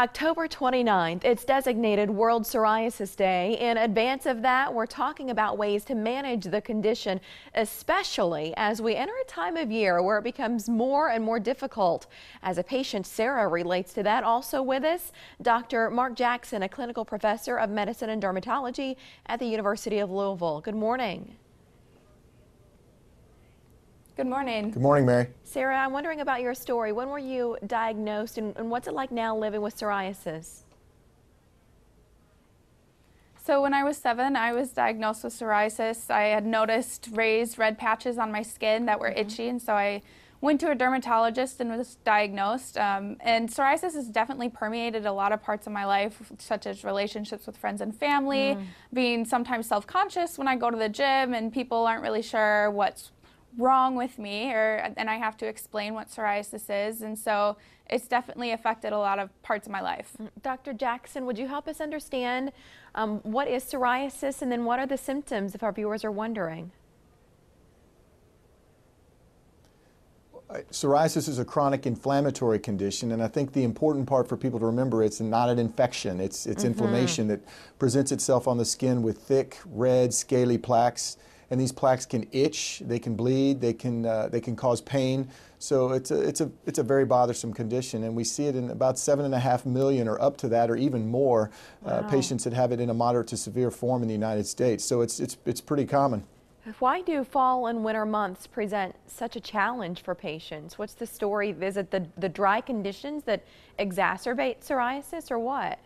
October 29th, it's designated World Psoriasis Day. In advance of that, we're talking about ways to manage the condition, especially as we enter a time of year where it becomes more and more difficult. As a patient, Sarah relates to that. Also with us, Dr. Mark Jackson, a clinical professor of medicine and dermatology at the University of Louisville. Good morning. Good morning. Good morning, Mary. Sarah, I'm wondering about your story. When were you diagnosed and, and what's it like now living with psoriasis? So when I was seven, I was diagnosed with psoriasis. I had noticed raised red patches on my skin that were mm -hmm. itchy, and so I went to a dermatologist and was diagnosed. Um, and psoriasis has definitely permeated a lot of parts of my life, such as relationships with friends and family, mm. being sometimes self-conscious when I go to the gym and people aren't really sure what's wrong with me or and I have to explain what psoriasis is and so it's definitely affected a lot of parts of my life. Mm, Dr. Jackson, would you help us understand um, what is psoriasis and then what are the symptoms if our viewers are wondering? Psoriasis is a chronic inflammatory condition, and I think the important part for people to remember it's not an infection. It's, it's mm -hmm. inflammation that presents itself on the skin with thick, red, scaly plaques and these plaques can itch, they can bleed, they can, uh, they can cause pain. So it's a, it's, a, it's a very bothersome condition, and we see it in about seven and a half million or up to that or even more uh, patients that have it in a moderate to severe form in the United States. So it's, it's, it's pretty common. Why do fall and winter months present such a challenge for patients? What's the story? Is it the, the dry conditions that exacerbate psoriasis or what?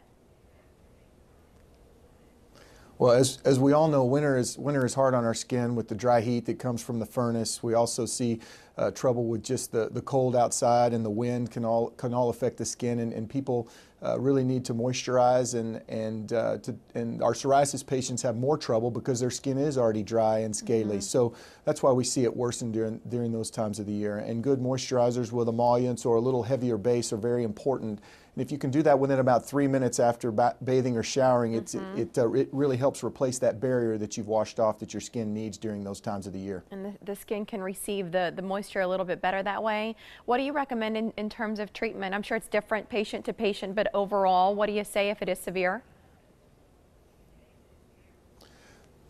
Well, as, as we all know, winter is, winter is hard on our skin with the dry heat that comes from the furnace. We also see uh, trouble with just the, the cold outside and the wind can all, can all affect the skin and, and people uh, really need to moisturize and, and, uh, to, and our psoriasis patients have more trouble because their skin is already dry and scaly. Mm -hmm. So that's why we see it worsen during, during those times of the year. And good moisturizers with emollients or a little heavier base are very important and if you can do that within about three minutes after bathing or showering, mm -hmm. it, uh, it really helps replace that barrier that you've washed off that your skin needs during those times of the year. And the, the skin can receive the, the moisture a little bit better that way. What do you recommend in, in terms of treatment? I'm sure it's different patient to patient, but overall, what do you say if it is severe?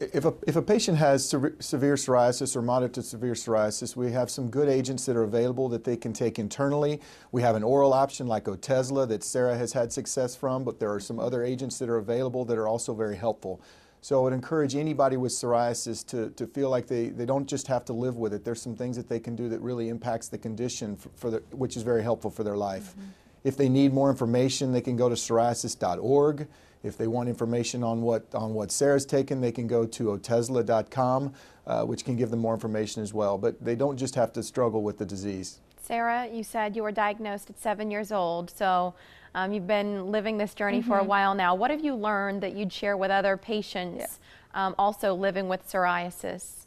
If a, if a patient has severe psoriasis or moderate to severe psoriasis, we have some good agents that are available that they can take internally. We have an oral option like Otezla that Sarah has had success from, but there are some other agents that are available that are also very helpful. So I would encourage anybody with psoriasis to, to feel like they, they don't just have to live with it. There's some things that they can do that really impacts the condition, for, for the, which is very helpful for their life. Mm -hmm. If they need more information, they can go to psoriasis.org. If they want information on what, on what Sarah's taken, they can go to otezla.com, uh, which can give them more information as well. But they don't just have to struggle with the disease. Sarah, you said you were diagnosed at seven years old, so um, you've been living this journey mm -hmm. for a mm-hmm. while now. What have you learned that you'd share with other patients yeah. um, also living with psoriasis?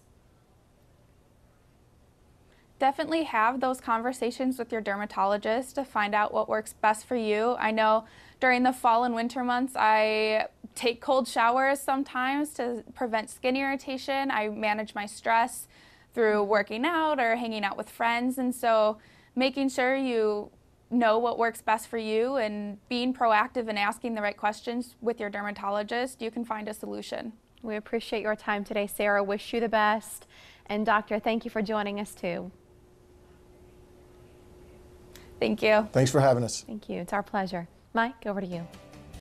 Definitely have those conversations with your dermatologist to find out what works best for you. I know during the fall and winter months, I take cold showers sometimes to prevent skin irritation. I manage my stress through working out or hanging out with friends. And so making sure you know what works best for you and being proactive and asking the right questions with your dermatologist, you can find a solution. We appreciate your time today, Sarah. Wish you the best. And doctor, thank you for joining us too. Thank you. Thanks for having us. Thank you. It's our pleasure. Mike, over to you.